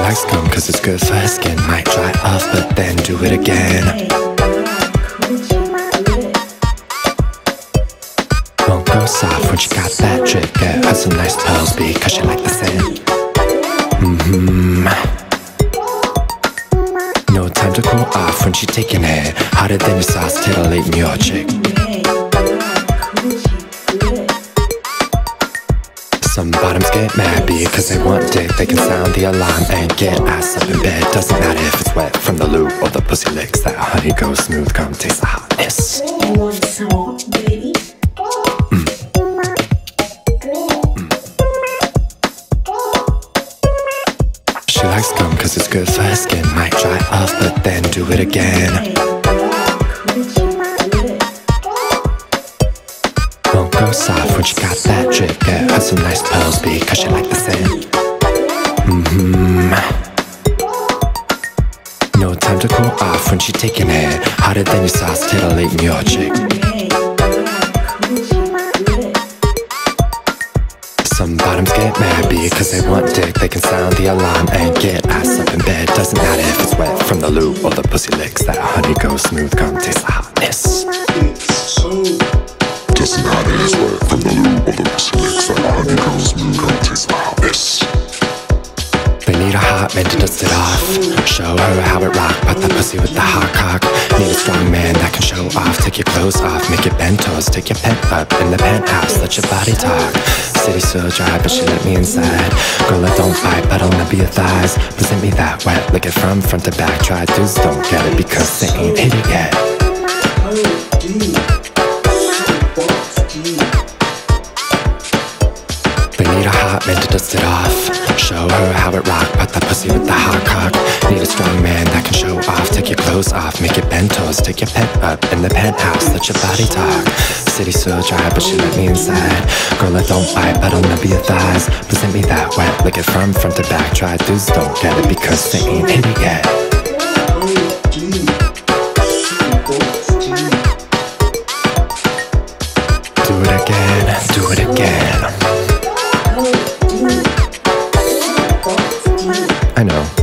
likes gum cause it's good for her skin. Might dry off but then do it again. Won't go soft when she got that drip Get her some nice pearls because she like the scent. Mm-hmm. No time to cool off when she taking it. Hotter than your sauce, titillating your chick Some bottoms get mad because they want dick. They can sound the alarm and get ass up in bed. Doesn't matter if it's wet from the loo or the pussy licks. That honey goes smooth, come taste the hotness some, mm. baby? Mm. She likes gum cause it's good for her skin. Might dry off but then do it again Won't go soft when she got that drip her some nice pearls because she like the scent. Mm-hmm. No time to cool off when she taking it. Hotter than your sauce, titillating your chick. Some bottoms get mad because they want dick. They can sound the alarm and get ass up in bed. Doesn't matter if it's wet from the loo or the pussy licks. That honey goes smooth, come taste the hotness hot man to dust it off. Show her how it rock, put the pussy with the hot cock. Need a strong man that can show off. Take your clothes off, make your bend toes Take your pent up in the penthouse, let your body talk. City so dry, but she let me inside. Girl, I don't bite, but I'll nub your thighs. Present me that wet, lick it from front to back. Try dudes don't get it because they ain't hit it yet dust it off. Show her how it rock Put that pussy with the hot cock. Need a strong man that can show off. Take your clothes off, make it bentos Take your pet up in the penthouse Let your body talk. City's so dry, but she let me inside. Girl, I don't bite, but I'll nub your thighs. Present me that wet, lick it from front to back. Try dudes don't get it because they ain't in it yet. Do it again, do it again. I know.